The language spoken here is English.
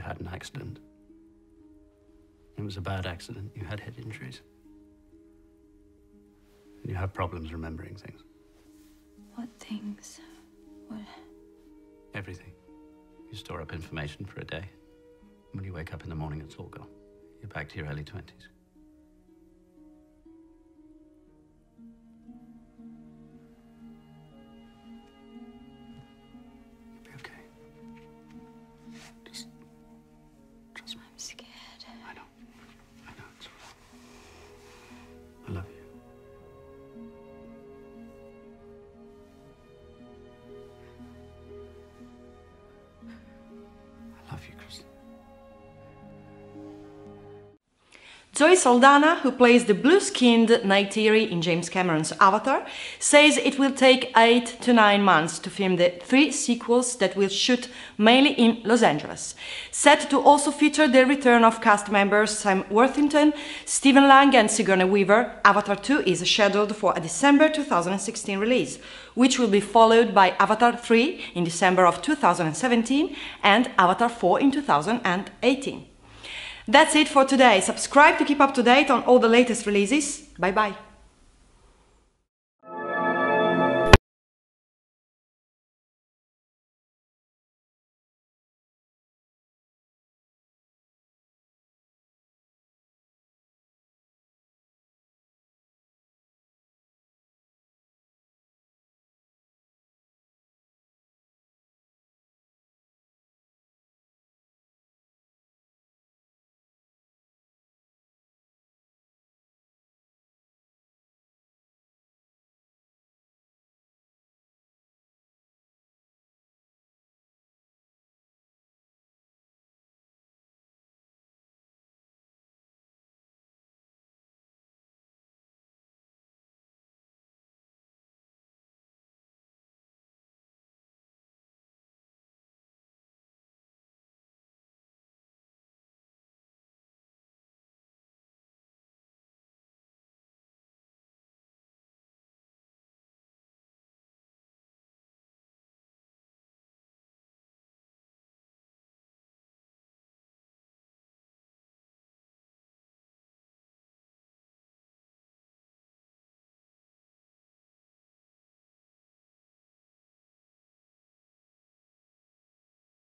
you had an accident. It was a bad accident. You had head injuries. And you have problems remembering things. What things? What? Everything. You store up information for a day. When you wake up in the morning, it's all gone. You're back to your early 20s. Zoe Saldana, who plays the blue-skinned Neytiri in James Cameron's Avatar, says it will take 8 to 9 months to film the three sequels that will shoot mainly in Los Angeles. Set to also feature the return of cast members Sam Worthington, Stephen Lang and Sigourney Weaver, Avatar 2 is scheduled for a December 2016 release, which will be followed by Avatar 3 in December of 2017 and Avatar 4 in 2018. That's it for today. Subscribe to keep up to date on all the latest releases. Bye bye.